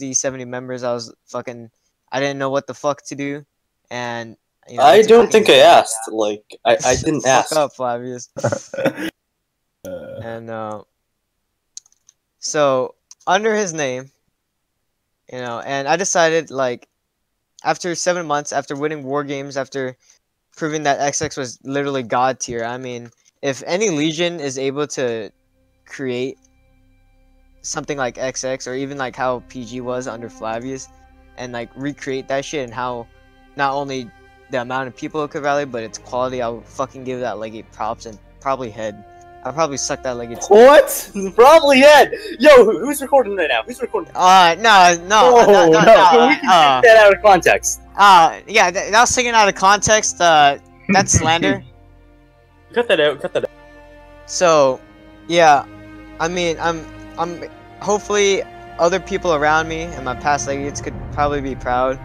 60, 70 members, I was fucking. I didn't know what the fuck to do, and. You know, I don't think I asked. Like I, I didn't Fuck ask. up, Flavius. Uh, And uh, so under his name, you know, and I decided like after seven months, after winning war games, after proving that XX was literally god tier. I mean, if any legion is able to create something like XX or even like how PG was under Flavius, and like recreate that shit and how not only the amount of people it could rally, but its quality, I would fucking give that legate props and probably head. I'd probably suck that legate. What? Probably head. Yo, who's recording right now? Who's recording? Uh, no, no, oh, no, no, no, no, we can uh, take that out of context. uh, yeah, th- that was taken out of context. Uh, that's slander. Cut that out. Cut that out. So, yeah, I mean, I'm, I'm, hopefully, other people around me and my past legates could probably be proud